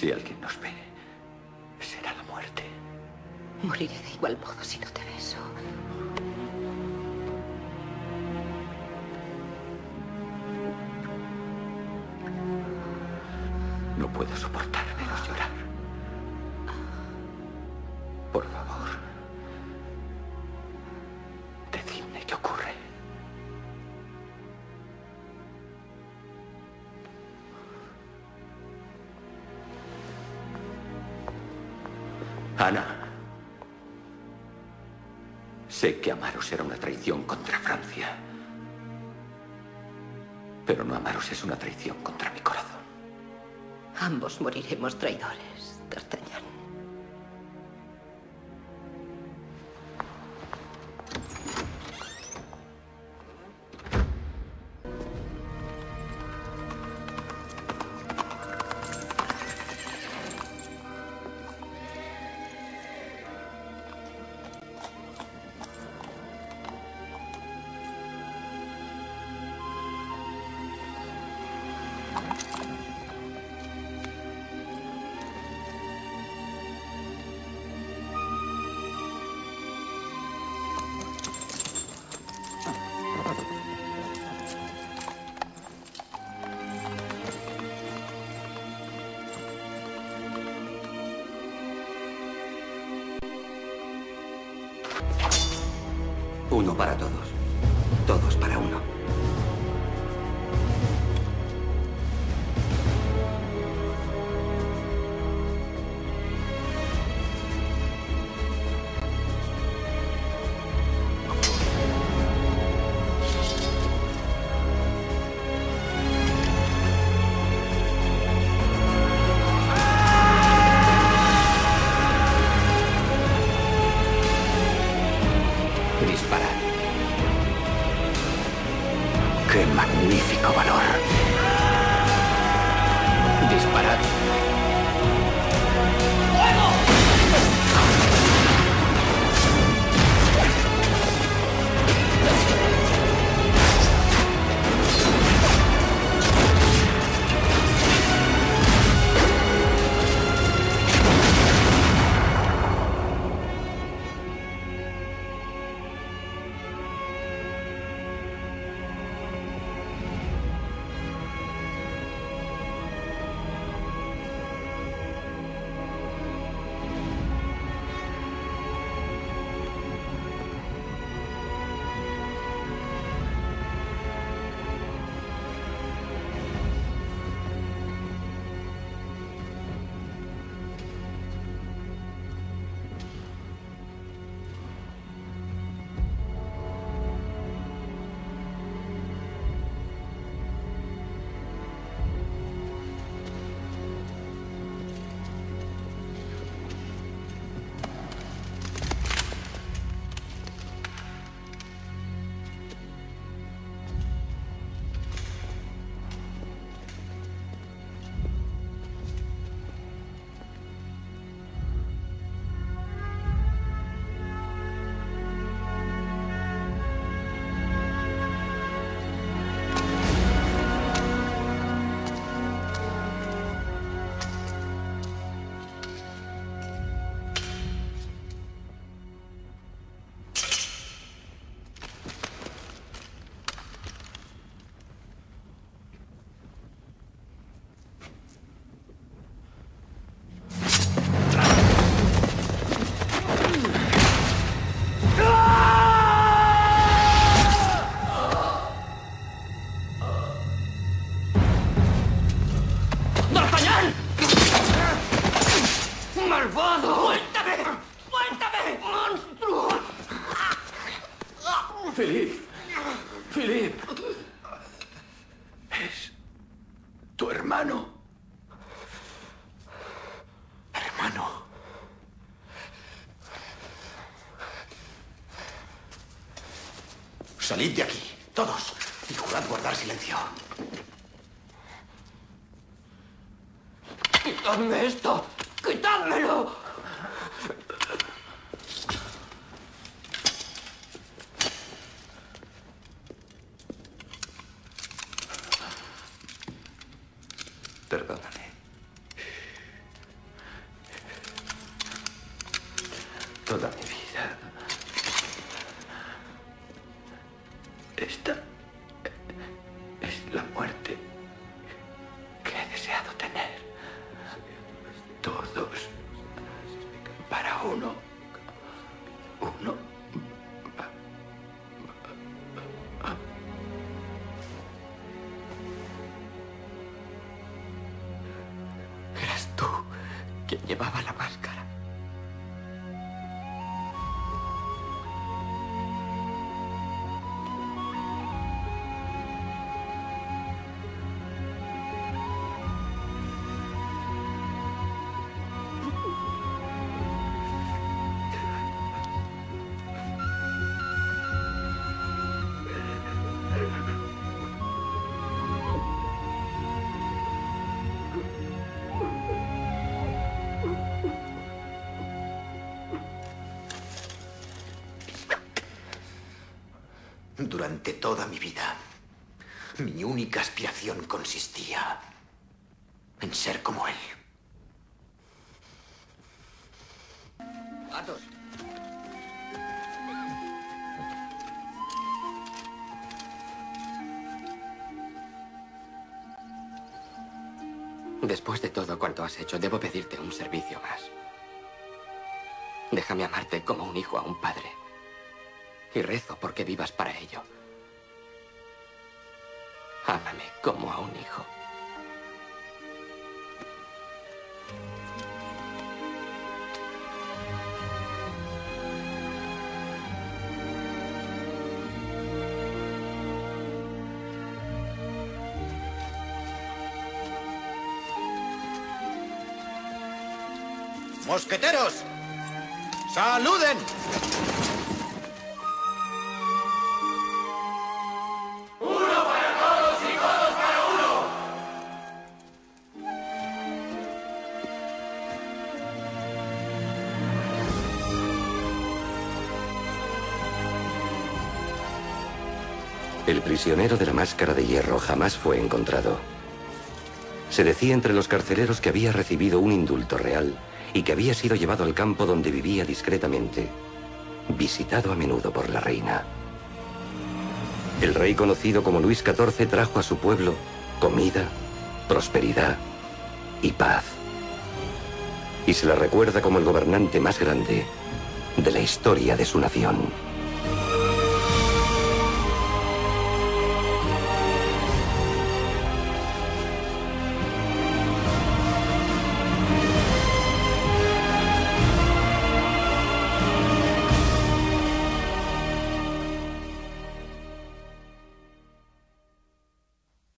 Si alguien nos ve, será la muerte. Moriré de igual modo si no te beso. No puedo soportar menos llorar. Ana. Sé que amaros era una traición contra Francia. Pero no amaros es una traición contra mi corazón. Ambos moriremos traidores, D'Artagnan. Para todos. Todos para uno. Magnífico valor! Disparad. Philip. Philip. Es tu hermano. Hermano. Salid de aquí, todos, y jurad guardar silencio. ¡Quitadme esto! ¡Quitádmelo! Perdóname. Toda mi vida. Esta es la muerte quien llevaba la máscara. Durante toda mi vida, mi única aspiración consistía en ser como él. Atos. Después de todo cuanto has hecho, debo pedirte un servicio más. Déjame amarte como un hijo a un padre. Y rezo porque vivas para ello. Ámame como a un hijo. ¡Mosqueteros! ¡Saluden! El prisionero de la máscara de hierro jamás fue encontrado. Se decía entre los carceleros que había recibido un indulto real y que había sido llevado al campo donde vivía discretamente, visitado a menudo por la reina. El rey conocido como Luis XIV trajo a su pueblo comida, prosperidad y paz. Y se le recuerda como el gobernante más grande de la historia de su nación.